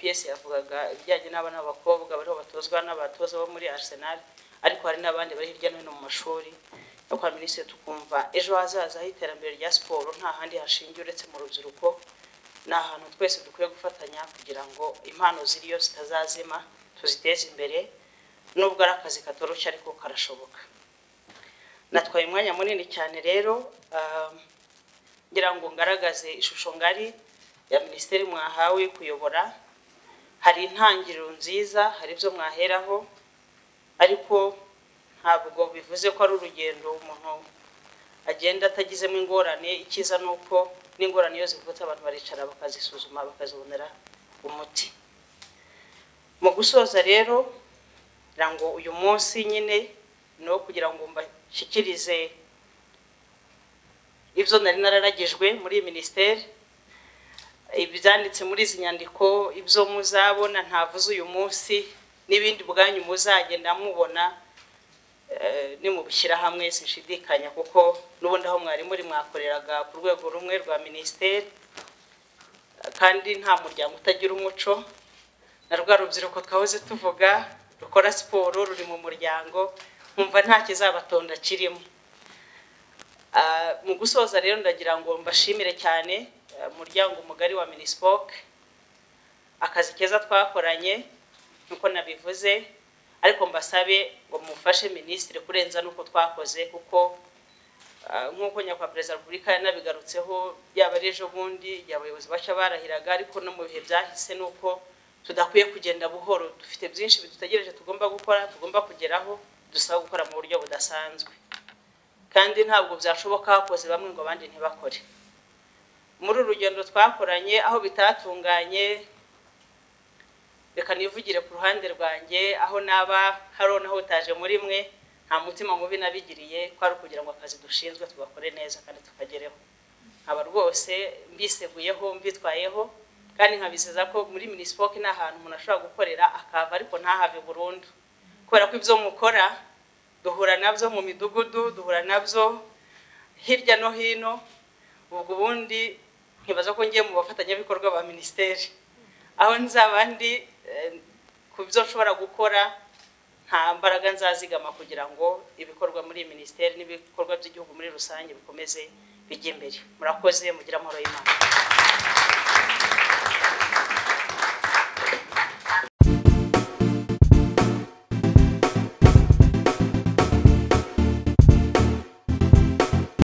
piyesi yavugaga ibijyanye n'abana b'abakobwa bariho batozwa n'abatoza bo muri arsenal ariko hari n'abandi bari hirya no hino mu mashuri. No kwa minisitiri tukumva ejo hazaza h'iterambere rya siporo nta handi hashingiye uretse mu rubyiruko. Ni ahantu twese dukwiye gufatanya kugira ngo impano ziriyo zitazazima tuziteze imbere nubwo ari akazi katoroshye ariko karashoboka. Natwaye umwanya munini cyane rero ah, ngira ngo ngaragaze ishusho ngari ya minisiteri mwahawe kuyobora. Hari intangiriro nziza hari ibyo mwaheraho ariko ntabwo bivuze ko ari urugendo umuntu agenda atagizemo ingorane icyiza ni uko n'ingorane iyo zivutse abantu baricara bakazisuzuma bakazibonera umuti. Mu gusoza rero ngo uyu munsi nyine ni uwo kugira ngo mbashyikirize ibyo nari nararagijwe muri iyi minisiteri ibyanditse muri izi nyandiko ibyo muzabona ntavuze uyu munsi n'ibindi bwanyu muzagenda mubona eh, nimubishyira hamwe sinshidikanya kuko n'ubundi aho mwari muri mwakoreraga ku rwego rumwe rwa minisiteri kandi nta muryango utagira umuco. Na rwa rubyiruko twahoze tuvuga rukora siporo ruri mu muryango nkumva nta kizabatonda kirimo. Ah, mu gusoza rero ndagira ngo mbashimire cyane umuryango mugari wa minispoc akazi keza twakoranye nk'uko nabivuze ariko mbasabe ngo mufashe minisitiri kurenza n'uko twakoze kuko ah, nk'uko nyakubahwa perezida wa repubulika yanabigarutseho byaba ari ejo bundi igihe abayobozi bashya barahiraga ariko no mu bihe byahise ni uko tudakwiye kugenda buhoro. Dufite byinshi bidutegereje tugomba gukora tugomba kugeraho dusaba gukora mu buryo budasanzwe. Kandi ntabwo byashoboka hakoze bamwe ngo abandi ntibakore. Muri uru rugendo twakoranye aho bitatunganye reka nivugire ku ruhande rwanjye aho naba hari nahutaje muri mwe nta mutima mubi nabigiriye ko ari ukugira ngo akazi dushinzwe tugakore neza kandi tukagereho. Nkaba rwose mbiseguyeho mbitwayeho kandi nkabizeza ko muri minispoc ni ahantu umuntu ashobora gukorera akava ariko ntahave burundu. Kubera ko ibyo mukora duhura na byo mu midugudu duhura na byo hirya no hino ubwo ubundi nkibaza ko ngiye mu bafatanyabikorwa ba minisiteri. Aho nzaba ndi eh, ku byo nshobora gukora nta mbaraga nzazigama kugira ngo ibikorwa muri iyi minisiteri n'ibikorwa by'igihugu muri rusange bikomeze bijye imbere. Murakoze mugire amahoro y'imana.